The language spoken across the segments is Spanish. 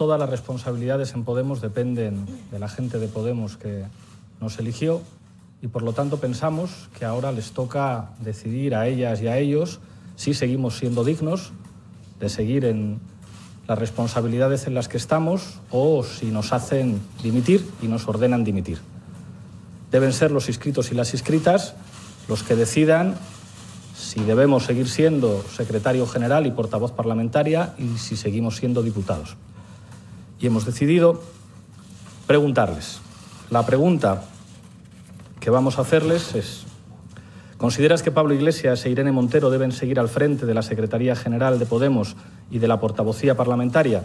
todas las responsabilidades en Podemos dependen de la gente de Podemos que nos eligió y por lo tanto pensamos que ahora les toca decidir a ellas y a ellos si seguimos siendo dignos de seguir en las responsabilidades en las que estamos o si nos hacen dimitir y nos ordenan dimitir. Deben ser los inscritos y las inscritas los que decidan si debemos seguir siendo secretario general y portavoz parlamentaria y si seguimos siendo diputados. Y hemos decidido preguntarles. La pregunta que vamos a hacerles es, ¿consideras que Pablo Iglesias e Irene Montero deben seguir al frente de la Secretaría General de Podemos y de la portavocía parlamentaria?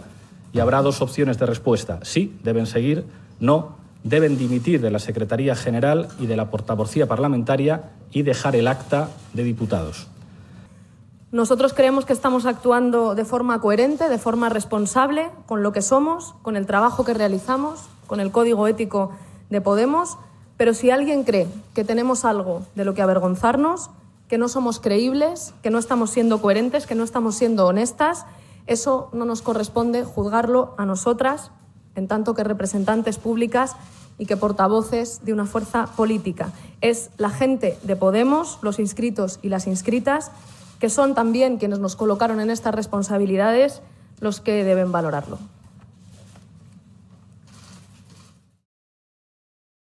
Y habrá dos opciones de respuesta. Sí, deben seguir. No, deben dimitir de la Secretaría General y de la portavocía parlamentaria y dejar el acta de diputados. Nosotros creemos que estamos actuando de forma coherente, de forma responsable, con lo que somos, con el trabajo que realizamos, con el código ético de Podemos pero si alguien cree que tenemos algo de lo que avergonzarnos, que no somos creíbles, que no estamos siendo coherentes, que no estamos siendo honestas, eso no nos corresponde juzgarlo a nosotras, en tanto que representantes públicas y que portavoces de una fuerza política. Es la gente de Podemos, los inscritos y las inscritas, que son también quienes nos colocaron en estas responsabilidades, los que deben valorarlo.